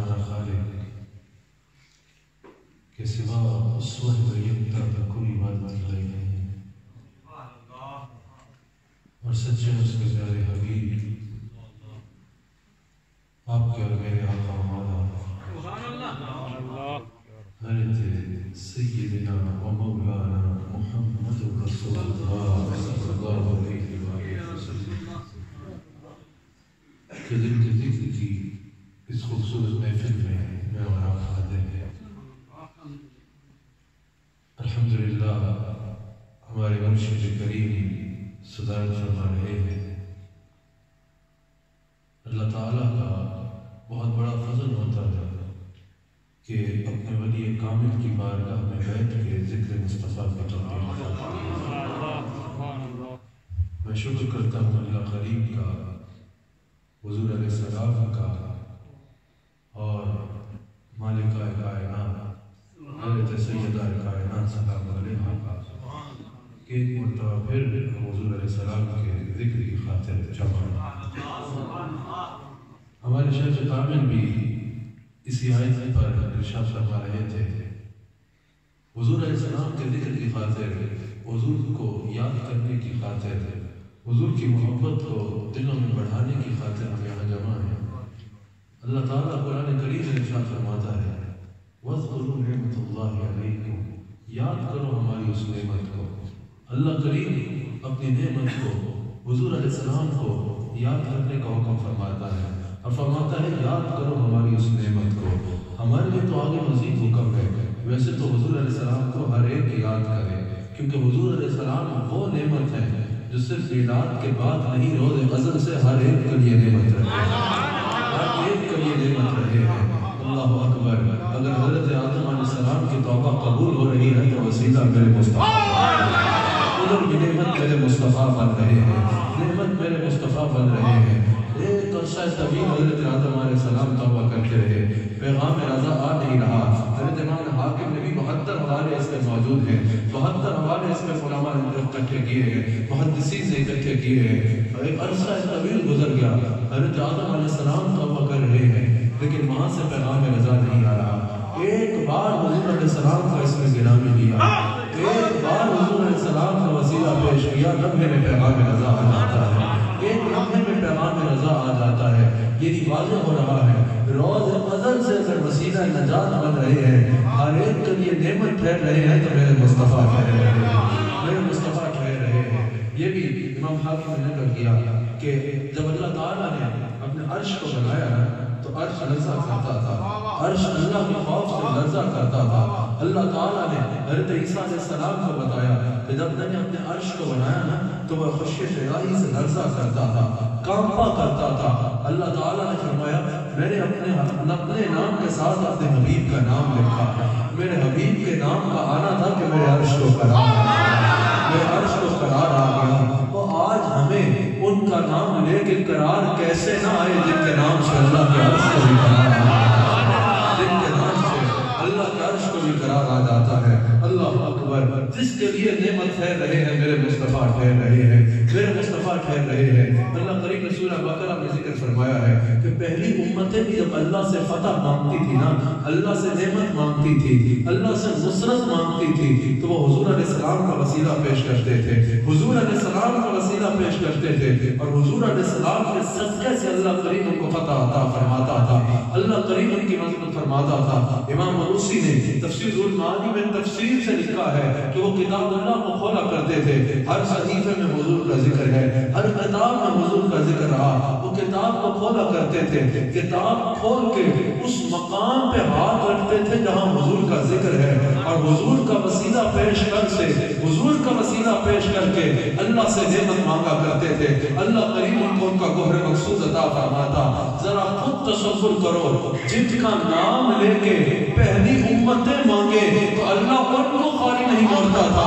सच्चा खालिक के सिवा उस वक्त का कोई इबादत लायक नहीं और सच्चे उसके प्यारे हबीब आपके और मेरे आका मौला हज़रत सय्यदना व मौलाना मुहम्मद रसूलुल्लाह सल्लल्लाहु अलैहि वसल्लम के दिन के खूबसूरत महफिल में मैं और आप हाजिर हैं अल्हम्दुलिल्लाह, हमारे मुर्शिद करीम सदारत फरमा रहे हैं। अल्लाह का बहुत बड़ा फजल होता है कि अपने वली कामिल की बारगाह में बैठ के ज़िक्र मुस्तफ़ा की तौफीक मैं शुक्र करता हूँ अल्लाह करीम का, हुजूर अलैहिस्सलाम का और सलाम हुजूर के की हमारे कामिल भी इसी आयत पर इरशाद फरमा रहे थे। हुजूर अलैहिस्सलाम के ज़िक्र की खातिर, हुजूर को याद करने की खातिर, हुजूर की मोहब्बत को दिलों में बढ़ाने की खातिर हम यहाँ जमा हैं। अल्लाह ताला कुरान करीम में इरशाद फरमाता है, वज़कुरू अलैकुम, याद करो हमारी उस नेमत को। अल्लाह करीम अपनी नेमत को, हुजूर अलैहिस्सलाम को याद करने का हुक्म फरमाता है और फरमाता है, याद करो हमारी उस नेमत को। हमारे लिए तो आगे मजीद हुक्म है। वैसे तो हुजूर अलैहिस्सलाम को हर एक याद करे, क्योंकि हुजूर अलैहिस्सलाम वो नेमत है जो सिर्फ़ मिलाद के बाद नहीं रोज अजल से हर एक के लिए नेमत हर लिए नेमत रहे हैं अल्लाह अकबर। अगर हज़रत आदम अलैहिस्सलाम की तौबा कबूल हो रही है तो वसीला मेरे मुस्तफ़ा उधर भी नेमत मेरे मुस्तफ़ा बन रहे हैं। नेमत मेरे मुस्तफ़ा बन रहे हैं। एक अरसा तभी हज़रत आदम अलैहिस्सलाम तौबा करते रहे। पैगाम रजा आ नहीं रहा। हज़रत इमाम हाकिम ने भी बहत्तर हवाले इसमें मौजूद हैं। बहत्तर हवाले इसमें फुलामा इकट्ठे किए हैं। मुहद्दिसीन से इकट्ठे किए हैं। एक अरसा तवील गुजर गया। हज़रत आदम अलैहिस्सलाम तौबा रहे हैं, लेकिन वहाँ से पैगाम रजा नहीं आ रहा। एक बार हजूर अलैहिस्सलाम का इसमें गिरामी लिया एक बार हजूर अलैहिस्सलाम का वसीला पेश किया तब मेरे पैगाम रजा आ जाता है। एक लम्हे में पैगाम रजा आ जाता है। ये वाजह हो रहा है, रोज अजल से अगर वसीला नजात बन रहे हैं, हर एक के नेमत ठहर रहे हैं तो मेरे मुस्तफ़ा ठहर रहे हैं। मेरे मुस्तफ़ा ठहर रहे हैं। ये भी इमाम ने कि जब अल्लाह ताला ने अपने अर्श को बनाया अर्श लर्जा करता था। अर्श अल्लाह के खौफ से लर्जा करता था। अल्लाह ताला ने हज़रत ईसा सलाम को बताया कि जब मैंने अपने अर्श को बनाया ना तो वह खुशी शयाही से लर्जा करता था, कांपा करता था। अल्लाह ताला ने फरमाया, मैंने अपने अपने नाम के साथ अपने हबीब का नाम लिखा। मेरे हबीब के नाम का आना था कि मेरे अर्श को करार मेरे अर्श कैसे ना आए जिनके नाम से अल्लाह के अर्श को भी करार जिनके नाम से अल्लाह के अर्श को भी करार आ जाता है। अल्लाह अकबर, जिसके लिए नेमत ठहर रहे हैं मेरे मुस्तफ़ा, ठहर रहे हैं। मेरे ठहर रहे हैं। अल्लाह ने सूरह बकरा में ज़िक्र फरमाया है कि पहली उम्मतें भी जब अल्लाह से फतह मांगती थी ना, अल्लाह से नेमत मांगती थी, अल्लाह से नुसरत मांगती थी तो वो हुजूर अलैहिस्सलाम का वसीला पेश करते थे। हुजूर अलैहिस्सलाम का वसीला पेश करते थे और हुजूर अलैहिस्सलाम के सदक़े से अल्लाह करीम उनको फतह अता फरमाता था। अल्लाह करीम उनकी मदद फरमाता था। इमाम मरूसी ने तफसीर उल मानी में तफसीर से लिखा है कि वो किताब अल्लाह को खोला करते थे। हर सहीफे में हुजूर का ज़िक्र है। हर किताब में हुजूर का ज़िक्र रहा। वो किताब को खोला करते थे। किताब खोल के उस मकाम पे हाथ रखते थे जहाँ हुजूर का ज़िक्र है। और हुजूर का वसीला पेश कर से, हुजूर का वसीला पेश करके अल्लाह से नेमत मांगा करते थे। अल्लाह करीम उनको उनका गोहर मकसूद अता फरमाता, जरा खुद तसव्वुर करो। जिनका नाम लेके पहली उम्मतें मांगे तो अल्लाह उनको खाली नहीं मोड़ता था।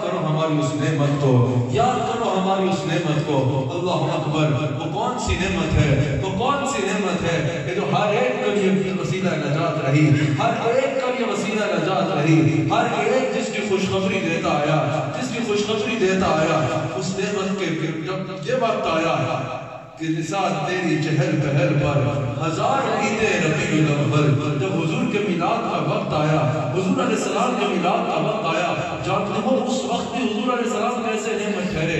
हमारी उस नेमत को, याद करो हमारी उस नेमत को, अल्लाह अकबर, वो कौन सी नेमत है? वो कौन सी नेमत है कि जो हर एक के लिए वसीला नजात रही, हर एक के लिए वसीला नजात रही, हर एक जिसकी खुशखबरी देता आया, जिसकी खुशखबरी देता आया, उस नेमत के जब ये वक्त आया निसात तेरी चहल पहल पर, हज़ार ईदे अव्वल, जब हुजूर के मिलाद का वक्त आया, हुजूर के मिलाद का वक्त आया जानते हो उस वक्त भी हुजूर सलाम कैसे नेमत ठहरे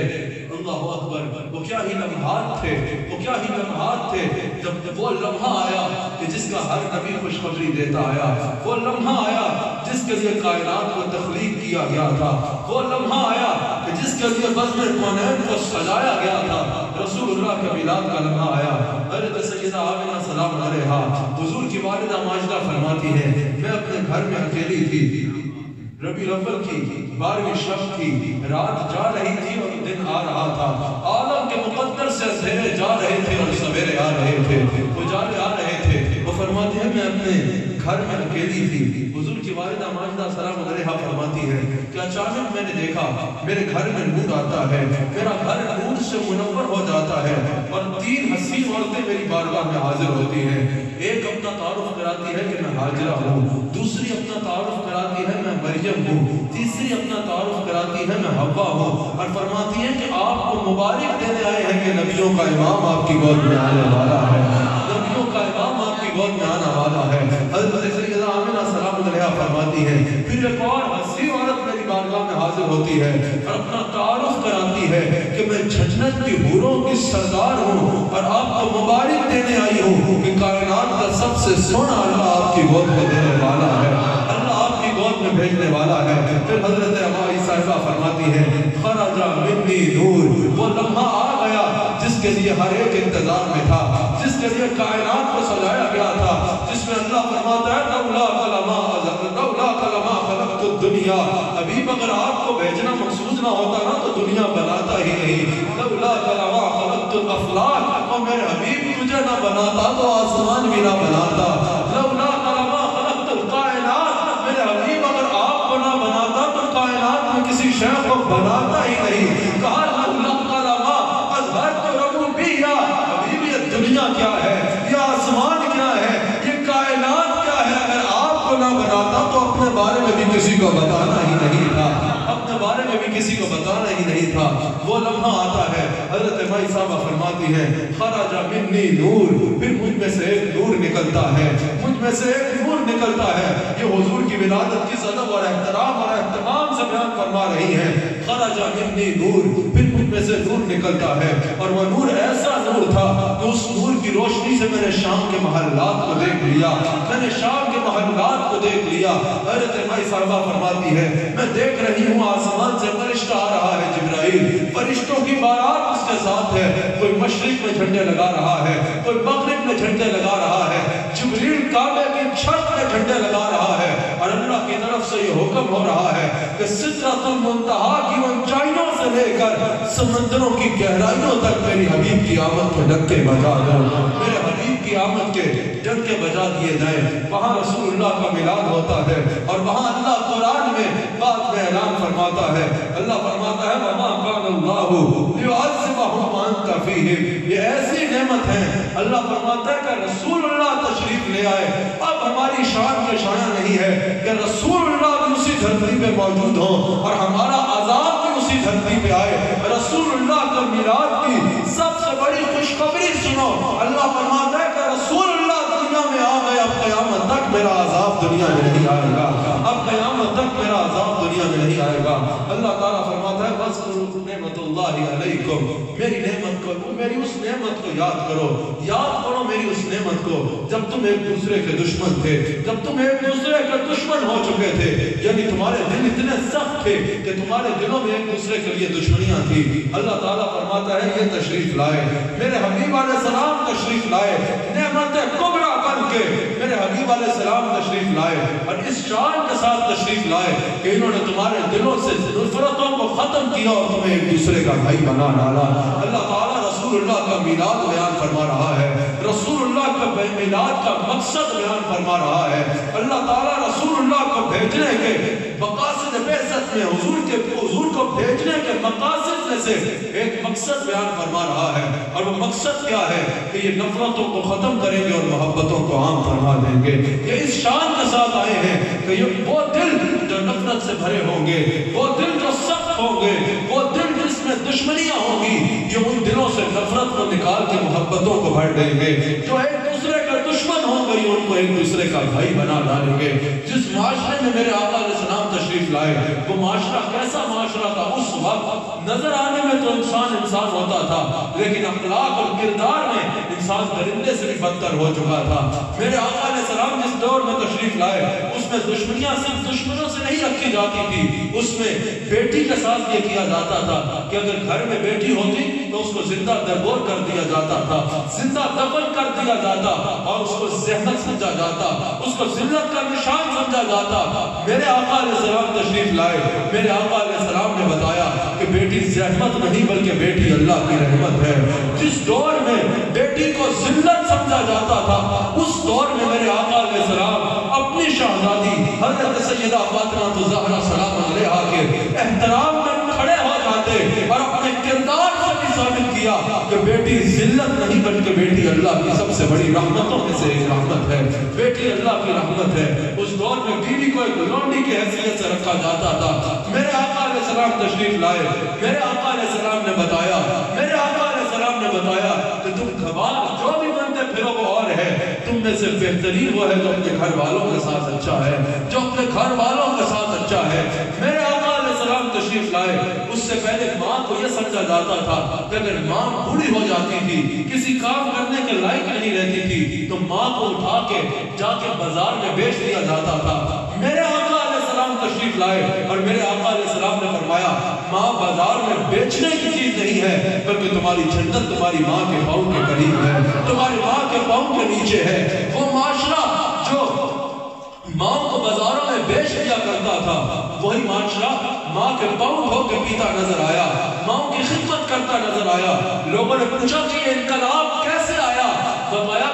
अल्लाह अकबर वो क्या ही लम्हात थे वो क्या ही लम्हात थे जब वो लम्हा आया कि जिसका हर नबी खुशखबरी देता आया वो लम्हा आया जिसके लिए कायनात को तख्लीक किया गया था वो लम्हा आया कि जिसके लिए बज़्म कौनैन को सजाया गया था रसूलुल्लाह का मिलाद का लम्हा आया हज़रत सैयदा आमिना सलाम अलैहा हुजूर की वालिदा माजिदा फरमाती है मैं अपने घर में अकेली थी रबी अव्वल की, बारहवीं शब थी रात जा रही थी और दिन आ रहा था। आलम के मुकद्दर से अंधेरे जा रहे थे और सवेरे आ रहे थे। उजाले आ रहे थे। वो फरमाते हैं, मैं अपने घर में अकेली थी। हुजूर की वालिदा माजिदा सलाम अलैहा फरमाती है कि अचानक मैंने देखा, मेरे घर में नूर आता है। मेरा घर नूर से मुनव्वर हो जाता है और तीन हसीन औरतें मेरी बारगाह में हाजिर होती हैं। एक अपना तारुफ कराती है कि मैं हाजिरा हूँ। दूसरी अपना तारुफ कराती है मरियम हूँ। तीसरी अपना तारुफ कराती है, मैं हवा हूँ और फरमाती है कि आपको मुबारक देने आए हैं कि नबियों का इमाम आपकी गोद में आने वाला है। नबियों का इमाम आपकी गोद में आने वाला है। फरमाती है, फिर एक और हसी औरत मेरी बारगाह में हाजिर होती है और अपना तारुफ कराती है कि मैं जन्नत की हूरों की सरदार हूँ और आपको मुबारक देने आई हूँ कि कायनात का सबसे सोना अल्लाह आपकी गोद में देने वाला है। में भेजने वाला है। फिर हज़रत हमारी साहिबा फरमाती है खराजा मिन्नी नूर वो लम्हा आ गया, जिसके लिए हर एक इंतज़ार में था, जिसके लिए कायनात को सजाया गया था, जिसमें अल्लाह फरमाता है, लौला कलमा लौला कलमा खलक़तु दुनिया। अभी अगर आपको भेजना मकसूद ना होता ना तो दुनिया बनाता ही नहीं। लौला कलमा खलक़तु अफलाक, और मेरे हबीब तुझे ना बनाता तो आसमान भी ना बनाता बनाता ही नहीं। कहा तो तो किसी को बताना ही नहीं था। वो लम्हा आता है। हज़रत माई साहबा फरमाती है, खराजा मिन्नी नूर। फिर मुझमें से एक नूर निकलता है। मुझमें से एक नूर निकलता है। ये हुजूर की विलादत की सदब और एहतराम और एहतमाम से बयान फरमा रही है। खराजा मिन्नी नूर, फिर मुझ से नूर निकलता है। और वह नूर ऐसा नूर था कि उस नूर की रोशनी से मैंने शाम के महल्लात को देख लिया। मैंने शाम के महल्लात को देख लिया। हज़रत माई साहबा फरमाती है, मैं देख रही हूँ आसमान से फरिश्ता आ रहा है जिब्राइल। फरिश्तों की बारात उसके साथ है। कोई मशरिक में झंडे लगा रहा है, कोई मगरिब में झंडे लगा रहा है। जिब्रील काबे की छत में झंडे लगा रहा है। और अल्लाह की तरफ़ से ये हुक्म हो रहा है कि सिदरतुल मुंतहा की ऊंचाइयों से लेकर समंदरों की गहराइयों तक मेरी हबीब की आमद के डंके बजा दो। मेरे हबीब की आमद के डंके बजा दिए जाए। वहाँ रसूलुल्लाह का मिलाद होता है और वहाँ अल्लाह कुरान में बात में ऐलान फरमाता है। अल्लाह फरमाता है, वमा कान अल्लाहु लियुअज़्ज़िबहुम अंत फीहिम। ये ऐसी नेमत है अल्लाह फरमाता है कि रसूल अल्लाह तशरीफ़ ले आए। अब हमारी शान निशाना नहीं है कि रसूल अल्लाह भी उसी धरती पे मौजूद हो और हमारा आज़ाद भी उसी धरती पे आए। रसूल अल्लाह का मिलाद की सबसे बड़ी खुशखबरी सुनो। अल्लाह फरमाता है तक मेरा अजाब दुनिया में नहीं आएगा। अब कयामत तक मेरा अजाब दुनिया में नहीं आएगा। अल्लाह ताला फरमाता है बस अलैकुम। मेरी नेमत को, मेरी उस नेमत को याद करो। याद करो मेरी उस नेमत को, जब तुम एक दूसरे के दुश्मन थे, जब तुम एक दूसरे के दुश्मन हो चुके थे। यानी तुम्हारे दिल इतने सख्त थे कि तुम्हारे दिलों में एक दूसरे के लिए दुश्मनियाँ थी। अल्लाह ताला फरमाता है, ये तशरीफ़ लाए। मेरे हबीब सलाम तशरीफ़ लाए। नेमत कुबरा के मेरे हबीब सलाम तशरीफ़ लाए और इस शान के साथ तशरीफ़ लाए कि इन्होंने तुम्हारे दिलों से नफरतों को खत्म किया और तुम्हें एक दूसरे का भाई बना डाला। अल्लाह रसूलुल्लाह का मिलाद बयान फरमा रहा है। रसूलुल्लाह का मिलाद का मकसद बयान फरमा रहा है। अल्लाह ताला रसूलुल्लाह को भेजने के मकासद बेसत में, हुजूर के हुजूर को भेजने के मकासद में से एक मकसद बयान फरमा रहा है। और वो मकसद क्या है कि ये नफरतों को खत्म करेंगे और मोहब्बतों को आम फरमा देंगे। ये इस शान के साथ आए हैं कि ये वो दिल जो नफरत से भरे होंगे, वो दिल जो सख्त होंगे, वो दिल जिसमें दुश्मनियाँ ये उन दिलों से नफरत को निकाल के मोहब्बतों को भर देंगे, जो एक दूसरे का दुश्मन होंगे उनको एक दूसरे का भाई बना डालेंगे। जिस माशरे में मेरे आका सलाम तशरीफ़ लाए, वो माशरा कैसा माशरा था? उस वक्त नज़र आने में तो इंसान इंसान होता था, लेकिन अखलाक और किरदार में इंसान दरिंदे से भी बदतर हो चुका था। मेरे आका सलाम जिस दौर में तशरीफ़ लाए, उसमें दुश्मनियाँ सिर्फ़ दुश्मनों से नहीं रखी जाती थी। उसमें बेटी के साथ ये किया जाता था कि अगर घर में बेटी होती तो उसको ज़िंदा दरबोर कर दिया जाता था, ज़िंदा दफन कर दिया जाता और उसको जहमत समझा जाता, उसको जिल्लत का निशान समझा जाता। मेरे आका सलाम तशरीफ़ लाए। मेरे आका सलाम ने बताया कि बेटी जहमत नहीं, बल्कि बेटी अल्लाह की रहमत है। जिस दौर में बेटी को जिल्लत समझा जाता था, उस दौर में मेरे आका हज़रत फातिमा तो जहरा सलाम अलैहा के एहतराम में खड़े हो जाते और अपने किरदार से भी साबित किया कि बेटी जिल्लत नहीं बल्कि बेटी अल्लाह की सबसे बड़ी रहमतों में से एक रहमत है। बेटी अल्लाह की रहमत है। उस दौर में बीवी को एक लौंडी की हैसियत से रखा जाता था। मेरे आका सलाम तशरीफ़ लाए। मेरे आका सलाम ने बताया। मेरे आका सलाम ने बताया कि तुम खबार जो भी बनते फिरो वो और में से बेहतरीन वो है जो अपने घर वालों के साथ अच्छा है, जो अपने घर वालों के साथ अच्छा है। मेरे आकाम तशरीफ़ लाए। उससे पहले माँ को यह समझा जाता था कि अगर माँ बूढ़ी हो जाती थी, किसी काम करने के लायक नहीं रहती थी तो माँ को उठा के जाके बाज़ार में बेच दिया जाता था। मेरे तशरीफ़ लाए और मेरे आका सलाम ने फरमाया, माँ, बाज़ार में बेचने की चीज़ नहीं है, बल्कि तुम्हारी जन्नत तुम्हारी माँ के पाँव के करीब है। तुम्हारी माँ के पाँव के नीचे है। वो माशरा जो माँ को बाजारों में बेच दिया करता था, वही माशरा माँ के पाँव धो के पीता नज़र आया, माँ की खिदमत करता नज़र आया। लोगों ने पूछा कि इनकलाब कैसे आया? बताया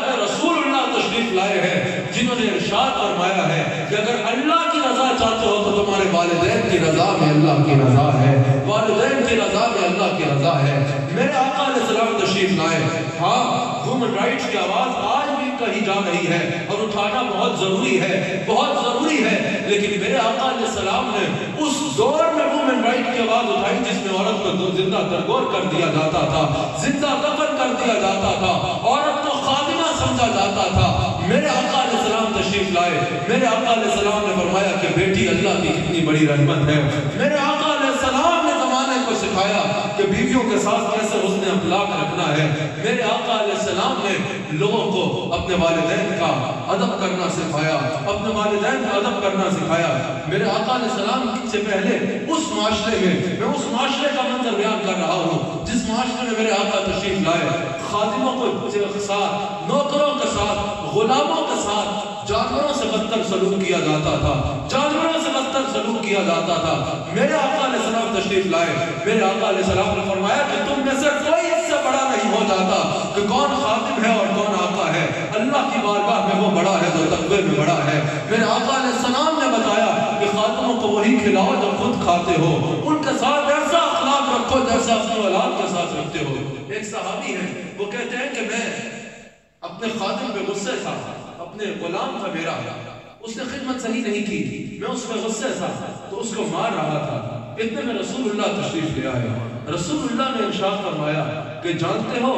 तशरीफ़ लाए हैं, जिन्होंने इरशाद फरमाया है कि अगर अल्लाह की रजा चाहते हो तो तुम्हारे वालिदैन की रजा में अल्लाह की रजा है। वालिदैन की रजा में अल्लाह की रजा है। मेरे आका सलाम तशरीफ़ लाए। हाँ ह्यूमन राइट्स की आवाज़ आज भी कही जा रही है और उठाना बहुत ज़रूरी है, बहुत ज़रूरी है। लेकिन मेरे आका सलाम ने उस दौर में वुमेन राइट की आवाज़ उठाई जिसमें औरत को ज़िंदा दरगोर कर दिया जाता था, ज़िंदा दफन कर दिया जाता था, औरत को खादिमा समझा जाता था। मेरे आका सलाम तशरीफ़ लाए। मेरे आका सलाम ने फरमाया कि बेटी, अल्लाह की कितनी बड़ी रहमत है। मेरे आका सलाम ने जमाने को सिखाया कि बीवियों के साथ कैसे उसने अखलाक रखना है? मेरे आका सलाम ने लोगों को अपने वालिदैन का अदब करना सिखाया, अपने वालिदैन का अदब करना सिखाया। मेरे आका सलाम से पहले उस माशरे में, मैं उस माशरे का मंजर बयान कर रहा हूँ, जिस माशरे में मेरे आका तशरीफ़ लाए। खादिमों के साथ, नौकरों के साथ, गुलामों के साथ जानवरों से बदतर सलूक किया जाता था। जानवरों बदतर सलूक किया जाता था। मेरे आका सलाम तशरीफ़ लाए। मेरे आका सलाम ने फरमाया कि तुम में से कोई इससे बड़ा नहीं हो जाता कि कौन खातिम है और कौन आका है। अल्लाह की बारगाह में वो बड़ा है जो तकबे में बड़ा है। मेरे आका सलाम ने बताया कि खातमों को वही खिलाओ जो खुद खाते हो। उनके साथ ऐसा अखलाक रखो, जैसा अपने औलाद के साथ रखते हो। एक सहाबी है, वो कहते हैं कि मैं अपने खादिम पे गुस्से था, अपने गुलाम था मेरा। उसने खिदमत सही नहीं की। मैं उसमें गुस्से था तो उसको मार रहा था। इतने में रसूलुल्लाह तशरीफ़ ले आया रसूलुल्लाह ने इरशाद फरमाया कि जानते हो,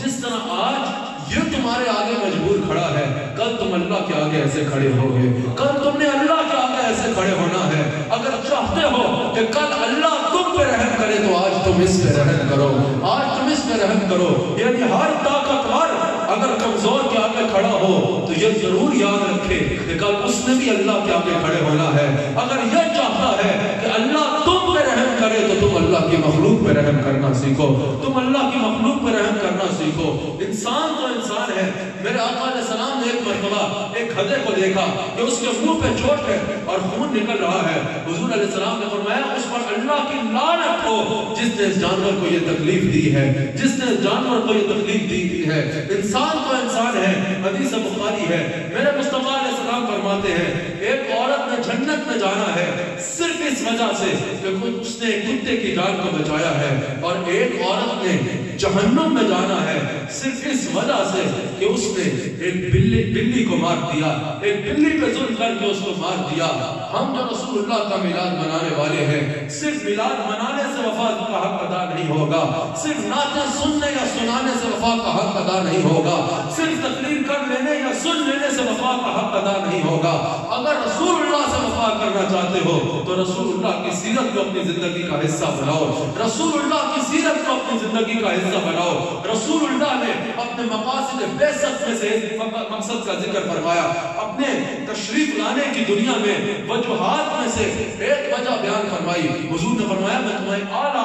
जिस तरह आज ये तुम्हारे आगे मजबूर खड़ा है, कल तुम अल्लाह के आगे ऐसे खड़े होगे। कल तुमने अल्लाह के आगे ऐसे खड़े होना है। अगर चाहते हो कि कल अल्लाह तुम पे रहम करे तो आज तुम इस पे रहम करो। आज तुम इस पे रहम करो। यानी हर ताकतवर अगर कमज़ोर के आगे खड़ा हो तो ये ज़रूर याद रखे कि कल उसने भी अल्लाह के आगे खड़े होना है। अगर ये चाहता है कि अल्लाह तुम पे रहम करे तो तुम अल्लाह की मखलूक पे रहम करना सीखो। तुम अल्लाह की मखलूक पे रहम करना सीखो। इंसान तो इंसान है। मेरे आका सलाम ने एक मरतबा एक गधे को देखा कि उसके मुँह पे चोट है और खून निकल रहा है। हुजूर अलैहि सलाम ने फरमाया उस पर अल्लाह की लानत हो। जिसने इस जानवर को ये तकलीफ़ दी है, जिसने इस जानवर को ये तकलीफ़ दी थी है, इंसान तो इंसान है, हदीस बुखारी है। मेरे मुस्तफ़ा सलाम फरमाते हैं, एक औरत ने जन्नत में जाना है, सिर्फ़ इस वजह से कि उसने कुत्ते की जान को बचाया है, और एक औरत ने जहन्नुम में जाना है, सिर्फ़ इस वजह से कि उसने एक बिल्ली बिल्ली को मार दिया, एक बिल्ली पे जुल्म करके उसको मार दिया। हम जो रसूलुल्लाह का मिलाद मनाने वाले हैं, सिर्फ़ मिलाद मनाने से वफा का हक अदा नहीं होगा, सिर्फ़ नाते सुनने या सुनाने से वफा का हक अदा नहीं होगा, सिर्फ़ तकलीफ़ कर लेने या सुन लेने से वफा का हक अदा नहीं होगा। अगर रसूलुल्लाह से वफा करना चाहते हो तो रसूलुल्लाह की सीरत को अपनी ज़िंदगी का हिस्सा बनाओ। रसूलुल्लाह की सीरत को अपनी ज़िंदगी का हिस्सा बनाओ रसूल ने अपने मकासद बेसत में से मकसद का ज़िक्र फरमाया। अपने तशरीफ़ लाने की दुनिया में वजूहत में से एक वजह बयान फरमाई। हजूर ने फरमाया, मैं तुम्हें आला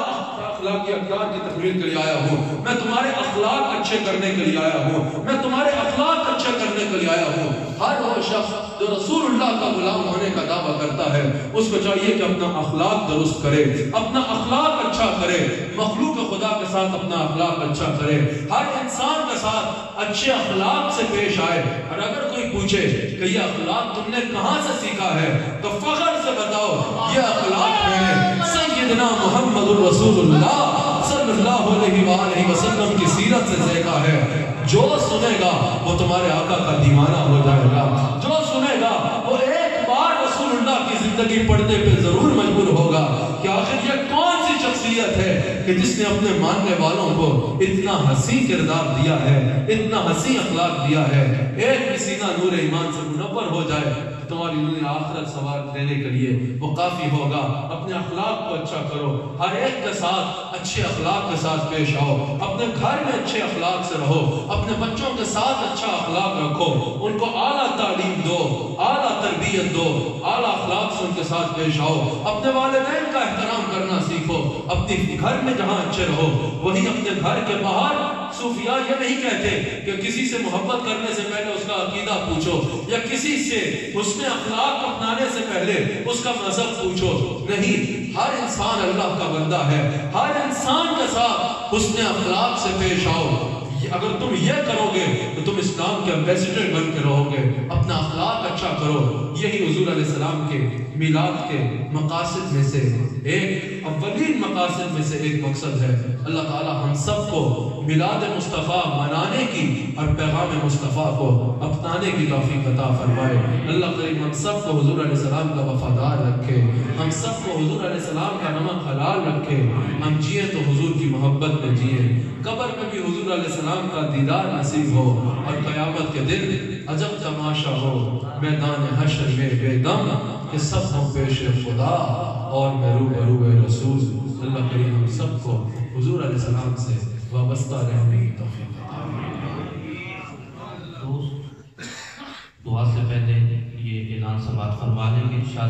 अखलाकी अख्लाक की तकमील के लिए आया हूँ। मैं तुम्हारे अखलाक अच्छे करने के लिए आया हूँ। मैं तुम्हारे अखलाक अच्छे करने के लिए आया हूँ। हर वो शख्स जो रसूलुल्लाह का गुलाम होने का दावा करता है, उसको चाहिए कि अपना अखलाक दुरुस्त करे, अपना अखलाक अच्छा करे। मखलूक खुदा के साथ अपना अखलाक अच्छा करे। हर इंसान के साथ अच्छे अखलाक से पेश आए। और अगर कोई पूछे कि ये अखलाक तुमने कहाँ से सीखा है तो फखर से बताओ, ये सैयदना मोहम्मद वसल्लम की सीरत से सीखा है। जो सुनेगा, वो तुम्हारे आका का दीवाना हो जाएगा। जो सुनेगा, वो एक बार रसूलुल्लाह की ज़िंदगी पढ़ने पे ज़रूर मजबूर होगा। कि आखिर ये कौन सी शख्सियत है कि जिसने अपने मानने वालों को इतना हँसी किरदार दिया है, इतना हँसी अखलाक दिया है? एक भी सीना नूर ईमान से मुनवर हो जाए तुम्हारी दुनिया आखिरत सवार देने के लिए, वो काफ़ी होगा। अपने अखलाक को अच्छा करो। हर एक के साथ अच्छे अखलाक के साथ पेश आओ। अपने घर में अच्छे अखलाक से रहो। अपने बच्चों के साथ अच्छा अखलाक रखो। उनको आला तालीम दो, आला तरबियत दो, आला उनके साथ पेश आओ। अपने वालिदैन का एहतराम करना सीखो। अपने घर में जहाँ अच्छे रहो, वही अपने घर के बाहर सूफिया ये नहीं कहते कि किसी से मोहब्बत करने से पहले उसका अकीदा पूछो, या किसी से उसने अखलाक अपनाने से पहले उसका मज़हब पूछो। नहीं, हर इंसान अल्लाह का बंदा है। हर इंसान के साथ उसने अखलाक से पेश आओ। अगर तुम यह करोगे तो तुम इस्लाम के एम्बेसडर बन के रहोगे, अपना अखलाक अच्छा करो। यही हजूर सलाम के मिलाद के मकासद में से एक, अव्वलीन मकासद में से एक मकसद है। अल्लाह ताला हम सबको मिलाद मुस्तफ़ा मनाने की और पैगाम मुस्तफ़ा को अपनाने की तौफीक अता फरमाए। अल्लाह करीम हम सबको हजूर सलाम का वफादार रखे, हम सबको हजूर सलाम का नमक हलाल रखे। हम जिए तो हजूर की मोहब्बत में जिए। कब्र में हजूर सलाम का दीदार नसीब हो और कयामत के दिन अजब तमाशा हो। मैदान हशर में बेदम के सब हम पेश खुदा और मैं रू रूबरू रसूल, अल्लाह करीम हम सबको हजूर सलाम से वाबस्ता रहने की तोफ़ी दुआ से पहले ये ऐलान समाप्त फरमा लेंगे इन शाह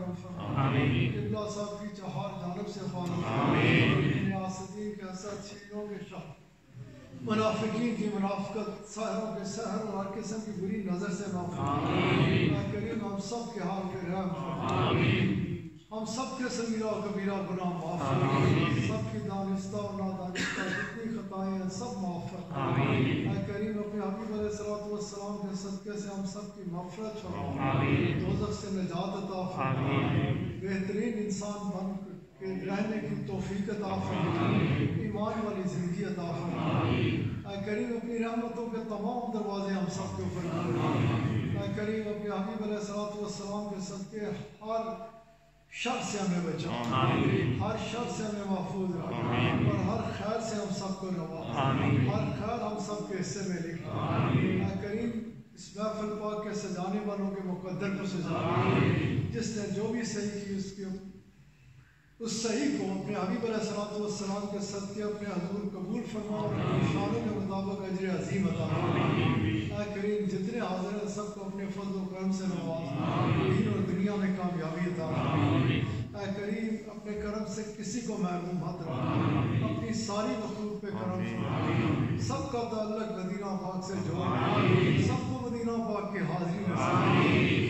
फरमा साहब की चौहार जानब से फरमायासदीन के हसद शीलों के शहर मुनाफिकीन की मुनाफत सहरों के सहर और हर किस्म की बुरी नज़र से करीम हम सब के हाल के रहम हम सब के समीरा कबीरा गुनाह माफ़ सब की दानिस्ता और नादानिस्ता जितनी ताए सब माफ़ करीम अपने हबीब सलाम के सदक़े से हम सब की मफरत दोजक से निजात अता बेहतरीन इंसान बन के रहने की तोफ़ीक अता ईमान वाली ज़िंदगी अता करीम अपनी रहमतों के तमाम दरवाजे हम सब के ऊपर करीम अपने हबीब सलाम के सदक़े हर शर से हमें बचा हर शर से हमें महफूज रखा और हर खैर से हम सबको रवा हर खैर हम सब के हिस्से में लिखा करीम इस महफल पाक के सजाने वालों के मुकदर को सजा जिसने जो भी सही की उसके उस सही को अपने हबीब सलाम के सत्य अपने हजूर कबूल फरमा के मुताबिक अजर अजीम अता करीम जितने हाजिर हैं सबको अपने फजल करम से नवाज़ दुनिया में कामयाबी था करीब अपने कर्म से किसी को महरूम मत रखना अपनी सारी मखलूक पे करम सबका तो तल्लक मदीना पाक से जो सबको मदीना पाक की हाजिरी में